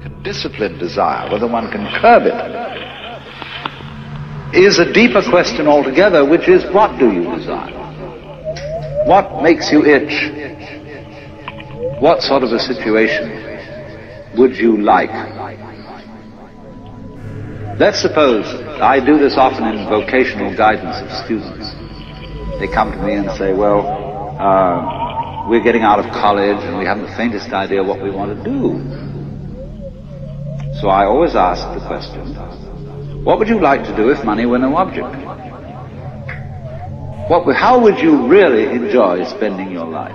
can discipline desire, whether one can curb it, is a deeper question altogether, which is what do you desire? What makes you itch? What sort of a situation would you like? Let's suppose I do this often in vocational guidance of students. They come to me and say, well, uh, we're getting out of college and we haven't the faintest idea what we want to do. So I always ask the question, what would you like to do if money were no object? What, how would you really enjoy spending your life?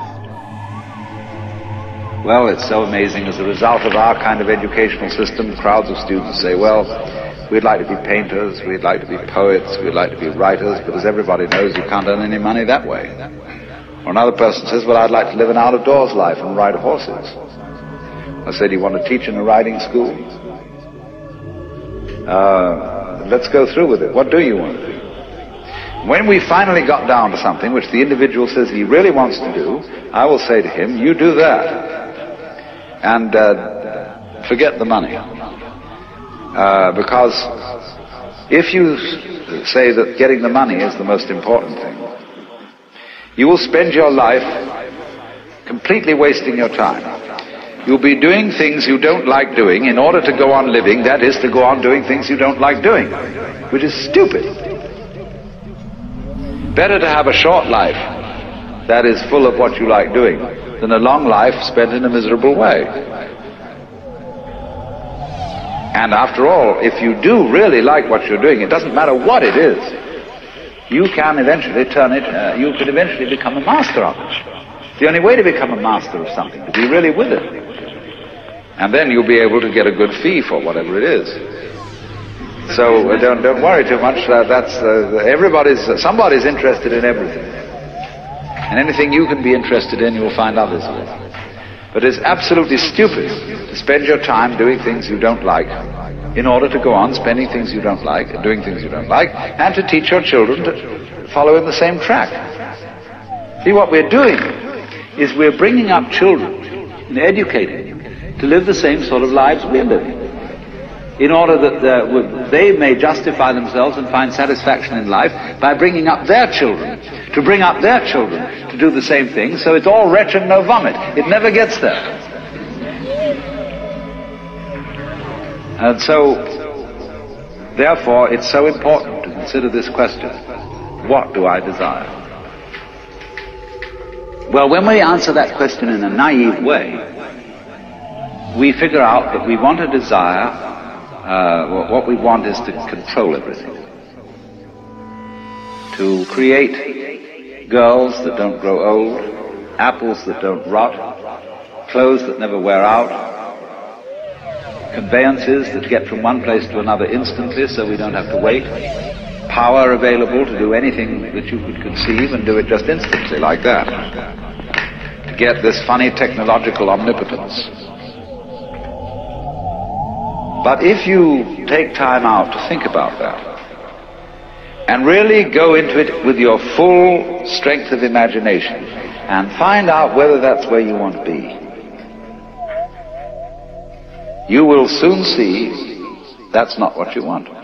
Well, it's so amazing. As a result of our kind of educational system, crowds of students say, well, we'd like to be painters, we'd like to be poets, we'd like to be writers, but as everybody knows, you can't earn any money that way. Or another person says, well, I'd like to live an out-of-doors life and ride horses. I said, you want to teach in a riding school? Uh, let's go through with it. What do you want to do? When we finally got down to something which the individual says he really wants to do, I will say to him, you do that. And uh, forget the money. Uh, because if you say that getting the money is the most important thing, you will spend your life completely wasting your time. You'll be doing things you don't like doing in order to go on living, that is, to go on doing things you don't like doing, which is stupid. Better to have a short life that is full of what you like doing than a long life spent in a miserable way. And after all, if you do really like what you're doing, it doesn't matter what it is, you can eventually turn it, uh, you could eventually become a master of it. The only way to become a master of something, to be really with it. And then you'll be able to get a good fee for whatever it is. So uh, don't, don't worry too much. Uh, that's uh, everybody's somebody's interested in everything, and anything you can be interested in, you'll find others with. But it's absolutely stupid to spend your time doing things you don't like in order to go on spending things you don't like and doing things you don't like, and to teach your children to follow in the same track. See, what we're doing is we're bringing up children and educating to live the same sort of lives we're living. In order that uh, they may justify themselves and find satisfaction in life by bringing up their children, to bring up their children to do the same thing, so it's all retch and no vomit. It never gets there. And so, therefore, it's so important to consider this question what do I desire? Well, when we answer that question in a naive way, we figure out that we want a desire, uh, what we want is to control everything. To create girls that don't grow old, apples that don't rot, clothes that never wear out, conveyances that get from one place to another instantly so we don't have to wait, power available to do anything that you could conceive and do it just instantly like that. To get this funny technological omnipotence. But if you take time out to think about that, and really go into it with your full strength of imagination, and find out whether that's where you want to be, you will soon see that's not what you want.